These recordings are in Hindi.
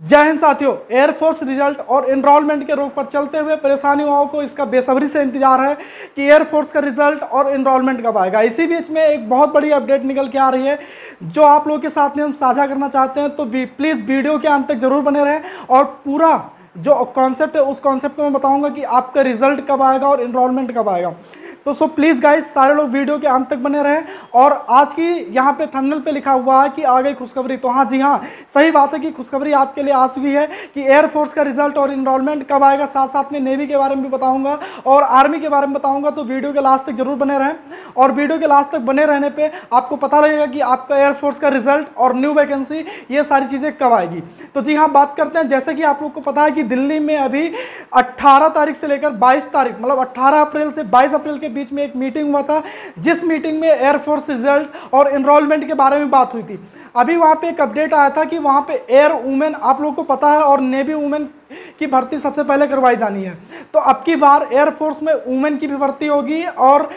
जय हिंद साथियों एयरफोर्स रिज़ल्ट और इनरोलमेंट के रोग पर चलते हुए परेशानी युवाओं को इसका बेसब्री से इंतज़ार है कि एयरफोर्स का रिज़ल्ट और इनरोलमेंट कब आएगा। इसी बीच में एक बहुत बड़ी अपडेट निकल के आ रही है, जो आप लोगों के साथ में हम साझा करना चाहते हैं तो प्लीज़ वीडियो के अंत तक ज़रूर बने रहें और पूरा जो कॉन्सेप्ट है, उस कॉन्सेप्ट को मैं बताऊँगा कि आपका रिज़ल्ट कब आएगा और इनरोलमेंट कब आएगा। तो सो प्लीज़ गाइज़ सारे लोग वीडियो के अंत तक बने रहें। और आज की यहाँ पे थंबनेल पे लिखा हुआ है कि आ गई खुशखबरी। तो हाँ जी हाँ सही बात है कि खुशखबरी आपके लिए आ चुकी है कि एयरफोर्स का रिज़ल्ट और इनरोलमेंट कब आएगा साथ साथ में नेवी के बारे में भी बताऊँगा और आर्मी के बारे में बताऊँगा। तो वीडियो के लास्ट तक ज़रूर बने रहें। और वीडियो के लास्ट तक बने रहने पर आपको पता लगेगा कि आपका एयरफोर्स का रिज़ल्ट और न्यू वैकेंसी ये सारी चीज़ें कब आएगी। तो जी हाँ बात करते हैं। जैसे कि आप लोग को पता है कि दिल्ली में अभी अट्ठारह तारीख से लेकर बाईस तारीख मतलब अट्ठारह अप्रैल से बाईस अप्रैल के बीच में एक मीटिंग हुआ था, जिस मीटिंग में एयरफोर्स रिज़ल्ट और इनरोलमेंट के बारे में बात हुई थी। अभी वहाँ पे एक अपडेट आया था कि वहाँ पे एयर वुमेन आप लोगों को पता है, और नेवी वुमेन की भर्ती सबसे पहले करवाई जानी है। तो अब की बार एयरफोर्स में वुमेन की भी भर्ती होगी, और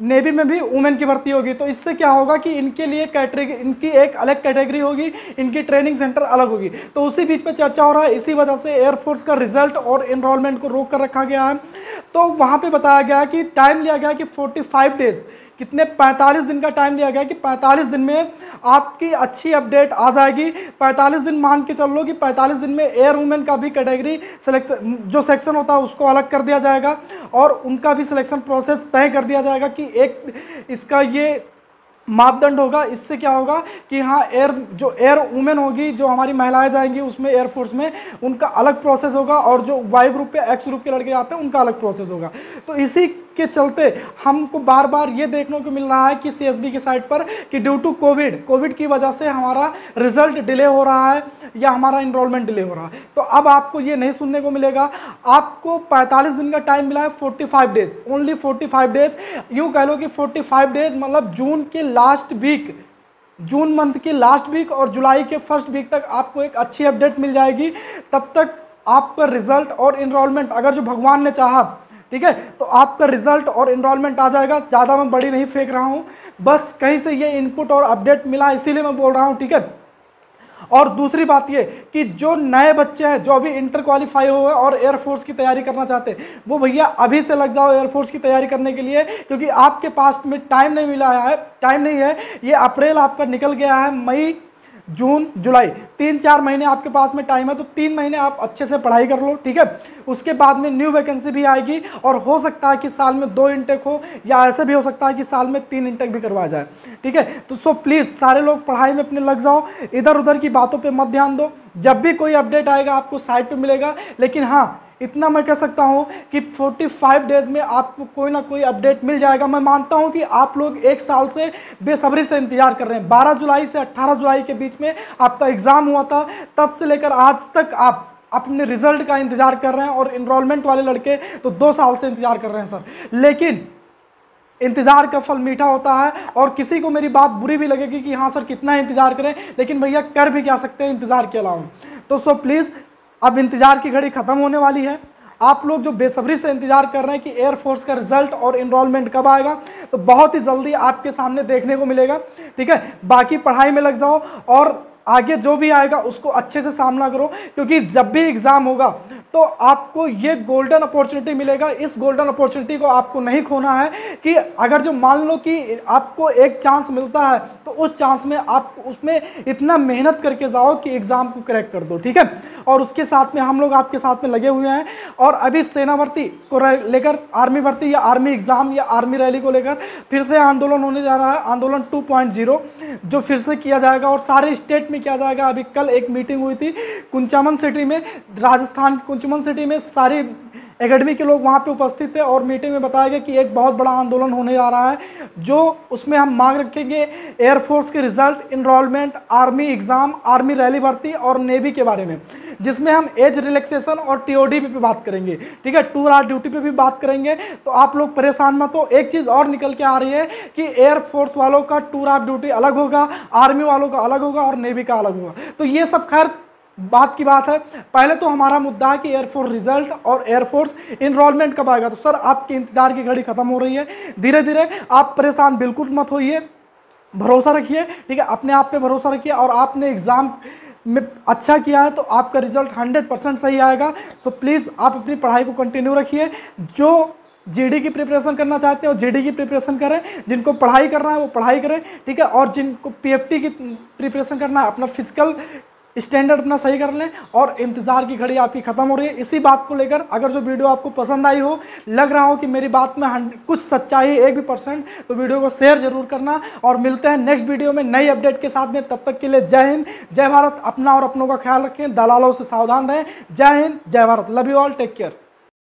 नेवी में भी वुमेन की भर्ती होगी। तो इससे क्या होगा कि इनके लिए कैटेगरी इनकी एक अलग कैटेगरी होगी, इनकी ट्रेनिंग सेंटर अलग होगी। तो उसी बीच में चर्चा हो रहा है, इसी वजह से एयरफोर्स का रिज़ल्ट और इनरोलमेंट को रोक कर रखा गया है। तो वहाँ पे बताया गया कि टाइम लिया गया कि 45 डेज़ कितने 45 दिन का टाइम दिया गया कि 45 दिन में आपकी अच्छी अपडेट आ जाएगी। 45 दिन मान के चल लो कि 45 दिन में एयर वुमेन का भी कैटेगरी सिलेक्शन जो सेक्शन होता है, उसको अलग कर दिया जाएगा और उनका भी सिलेक्शन प्रोसेस तय कर दिया जाएगा कि एक इसका ये मापदंड होगा। इससे क्या होगा कि हाँ एयर जो एयर वुमेन होगी, जो हमारी महिलाएँ जाएँगी उसमें एयरफोर्स में, उनका अलग प्रोसेस होगा और जो वाई ग्रुप पे एक्स ग्रुप के लड़के आते हैं, उनका अलग प्रोसेस होगा। तो इसी के चलते हमको बार बार ये देखने को मिल रहा है कि CSB की साइट पर कि ड्यू टू कोविड कोविड की वजह से हमारा रिज़ल्ट डिले हो रहा है या हमारा इनरोलमेंट डिले हो रहा है। तो अब आपको ये नहीं सुनने को मिलेगा। आपको 45 दिन का टाइम मिला है 45 डेज़ ओनली 45 डेज़ यूँ कह लो कि 45 डेज़ मतलब जून के लास्ट वीक जून मंथ के लास्ट वीक और जुलाई के फ़र्स्ट वीक तक आपको एक अच्छी अपडेट मिल जाएगी। तब तक आपका रिज़ल्ट और इनरोलमेंट अगर जो भगवान ने चाहा ठीक है? तो आपका रिज़ल्ट और इनरोलमेंट आ जाएगा। ज़्यादा मैं बड़ी नहीं फेंक रहा हूँ। बस कहीं से ये इनपुट और अपडेट मिला, इसीलिए मैं बोल रहा हूँ, ठीक है? और दूसरी बात ये कि जो नए बच्चे हैं, जो अभी इंटर क्वालिफाई हुए और एयरफोर्स की तैयारी करना चाहते हैं, वो भैया अभी से लग जाओ एयरफोर्स की तैयारी करने के लिए, क्योंकि आपके पास में टाइम नहीं मिला है टाइम नहीं है। ये अप्रैल आपका निकल गया है, मई जून, जुलाई। तीन, चार महीने आपके पास में टाइम है तो तीन महीने आप अच्छे से पढ़ाई कर लो, ठीक है? उसके बाद में न्यू वैकेंसी भी आएगी और हो सकता है कि साल में दो इंटेक हो, या ऐसे भी हो सकता है कि साल में तीन इंटेक भी करवाया जाए, ठीक है? तो सो प्लीज़ सारे लोग पढ़ाई में अपने लग जाओ इधर उधर की बातों पर मत ध्यान दो। जब भी कोई अपडेट आएगा, आपको साइट पर मिलेगा, लेकिन हाँ इतना मैं कह सकता हूँ कि 45 डेज़ में आपको कोई ना कोई अपडेट मिल जाएगा। मैं मानता हूँ कि आप लोग एक साल से बेसब्री से इंतज़ार कर रहे हैं। 12 जुलाई से 18 जुलाई के बीच में आपका एग्ज़ाम हुआ था। तब से लेकर आज तक आप अपने रिज़ल्ट का इंतज़ार कर रहे हैं और इनरोलमेंट वाले लड़के तो दो साल से इंतज़ार कर रहे हैं सर लेकिन इंतज़ार का फल मीठा होता है और किसी को मेरी बात बुरी भी लगेगी कि हाँ सर कितना इंतज़ार करें। लेकिन भैया, कर भी क्या सकते हैं इंतज़ार के अलावा। तो सो प्लीज़ अब इंतज़ार की घड़ी ख़त्म होने वाली है। आप लोग जो बेसब्री से इंतज़ार कर रहे हैं कि एयरफोर्स का रिज़ल्ट और इनरोलमेंट कब आएगा तो बहुत ही जल्दी आपके सामने देखने को मिलेगा, ठीक है? बाकी पढ़ाई में लग जाओ और आगे जो भी आएगा, उसको अच्छे से सामना करो, क्योंकि जब भी एग्ज़ाम होगा तो आपको ये गोल्डन अपॉर्चुनिटी मिलेगा। इस गोल्डन अपॉर्चुनिटी को आपको नहीं खोना है कि अगर जो मान लो कि आपको एक चांस मिलता है तो उस चांस में आप उसमें इतना मेहनत करके जाओ कि एग्ज़ाम को क्रैक कर दो, ठीक है? और उसके साथ में हम लोग आपके साथ में लगे हुए हैं। और अभी सेना भर्ती को लेकर आर्मी भर्ती या आर्मी एग्ज़ाम या आर्मी रैली को लेकर फिर से आंदोलन होने जा रहा है। आंदोलन टू जो फिर से किया जाएगा और सारे स्टेट में किया जाएगा। अभी कल एक मीटिंग हुई थी कुंचामन सिटी में, राजस्थान कुंचमन सिटी में सारी एकेडमी के लोग वहाँ पे उपस्थित थे और मीटिंग में बताया गया कि एक बहुत बड़ा आंदोलन होने जा रहा है, जो उसमें हम मांग रखेंगे एयरफोर्स के result enrolment army exam army rally भर्ती और नेवी के बारे में, जिसमें हम एज रिलैक्सेशन और टीओडी पे बात करेंगे। ठीक है टूर आर ड्यूटी पे भी बात करेंगे तो आप लोग परेशान मत हो। एक चीज़ और निकल के आ रही है कि एयरफोर्स वालों का टूर आर ड्यूटी अलग होगा आर्मी वालों का अलग होगा और नेवी का अलग होगा। तो ये सब खैर बात की बात है, पहले तो हमारा मुद्दा है कि एयरफोर्स रिज़ल्ट और एयरफोर्स इनरोलमेंट कब आएगा। तो सर, आपके इंतज़ार की घड़ी खत्म हो रही है। धीरे धीरे आप परेशान बिल्कुल मत होइए, भरोसा रखिए, ठीक है? अपने आप पे भरोसा रखिए और आपने एग्ज़ाम में अच्छा किया है तो आपका रिज़ल्ट 100 परसेंट सही आएगा। सो प्लीज़ आप अपनी पढ़ाई को कंटिन्यू रखिए। जो जीडी की प्रिपरेशन करना चाहते हो जीडी की प्रिपरेशन करें। जिनको पढ़ाई करना है, वो पढ़ाई करें, ठीक है? और जिनको पीएफटी की प्रिपरेशन करना है, अपना फ़िज़िकल स्टैंडर्ड अपना सही कर लें और इंतज़ार की घड़ी आपकी ख़त्म हो रही है। इसी बात को लेकर अगर जो वीडियो आपको पसंद आई हो, लग रहा हो कि मेरी बात में कुछ सच्चाई एक भी परसेंट तो वीडियो को शेयर ज़रूर करना और मिलते हैं नेक्स्ट वीडियो में नई अपडेट के साथ में। तब तक के लिए जय हिंद, जय भारत, अपना और अपनों का ख्याल रखें, दलालों से सावधान रहें। जय हिंद, जय Bharat, love you all take care